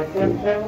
Thank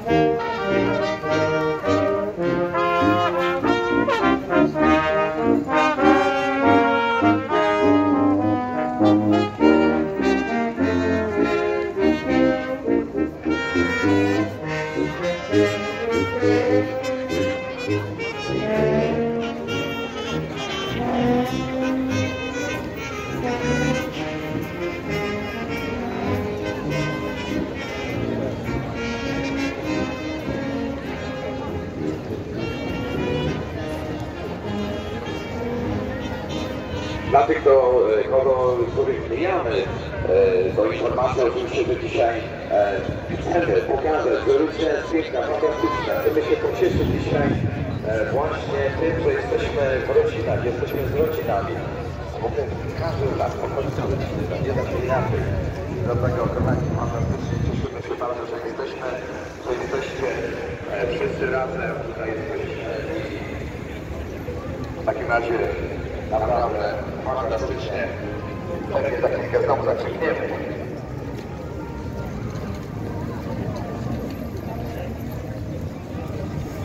Dla tych, kto, e, kogo, których mijamy, e, to informacja oczywiście, że dzisiaj e, chcemy pokazać, że różne jest piękna, fantastyczna. Chcemy się pocieszyć dzisiaj właśnie tym, że jesteśmy w rodzinach, jesteśmy z rodzinami. Bo każdy raz pochodzi z rodziny, to nie da się inaczej. Dlatego, kochani, fantastycznie cieszymy się bardzo, że jesteśmy, że jesteście wszyscy razem, tutaj jesteśmy. W takim razie naprawdę fantastycznie. Pewnie za chwilkę znowu zakrzykniemy.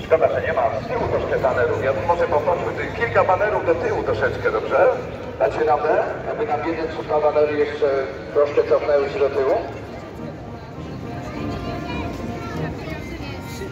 Szkoda, że nie ma z tyłu troszkę banerów. Ja bym może poprosił tych kilka banerów do tyłu troszeczkę, dobrze? Dacie radę? Aby nam jeden czy dwa banery jeszcze troszkę cofnęły się do tyłu?